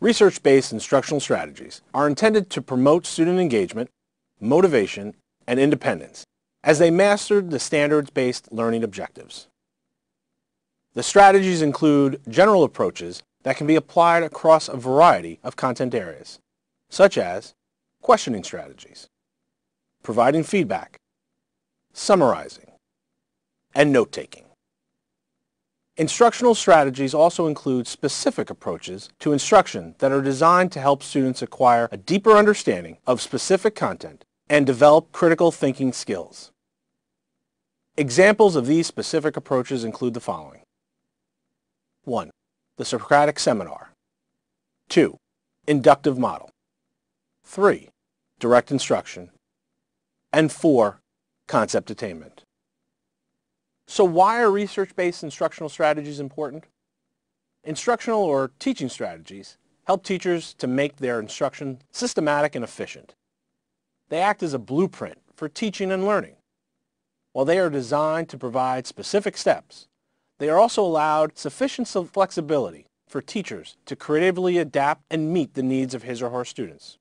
Research-based instructional strategies are intended to promote student engagement, motivation, and independence as they master the standards-based learning objectives. The strategies include general approaches that can be applied across a variety of content areas, such as questioning strategies, providing feedback, summarizing, and note-taking. Instructional strategies also include specific approaches to instruction that are designed to help students acquire a deeper understanding of specific content and develop critical thinking skills. Examples of these specific approaches include the following. 1. The Socratic Seminar. 2. Inductive Model. 3. Direct Instruction. And 4. Concept Attainment. So why are research-based instructional strategies important? Instructional or teaching strategies help teachers to make their instruction systematic and efficient. They act as a blueprint for teaching and learning. While they are designed to provide specific steps, they are also allowed sufficient flexibility for teachers to creatively adapt and meet the needs of his or her students.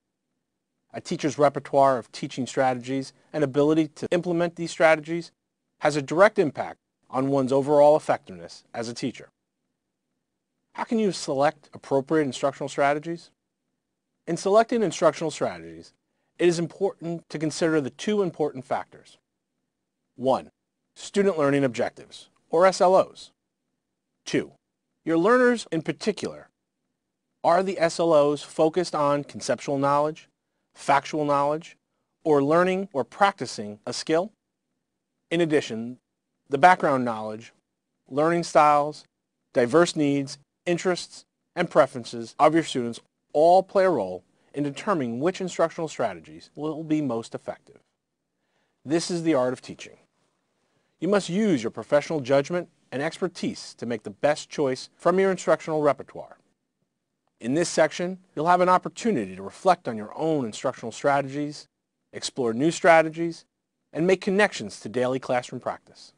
A teacher's repertoire of teaching strategies and ability to implement these strategies has a direct impact on one's overall effectiveness as a teacher. How can you select appropriate instructional strategies? In selecting instructional strategies, it is important to consider the two important factors. One, student learning objectives, or SLOs. Two, your learners in particular. Are the SLOs focused on conceptual knowledge, factual knowledge, or learning or practicing a skill? In addition, the background knowledge, learning styles, diverse needs, interests, and preferences of your students all play a role in determining which instructional strategies will be most effective. This is the art of teaching. You must use your professional judgment and expertise to make the best choice from your instructional repertoire. In this section, you'll have an opportunity to reflect on your own instructional strategies, explore new strategies, and make connections to daily classroom practice.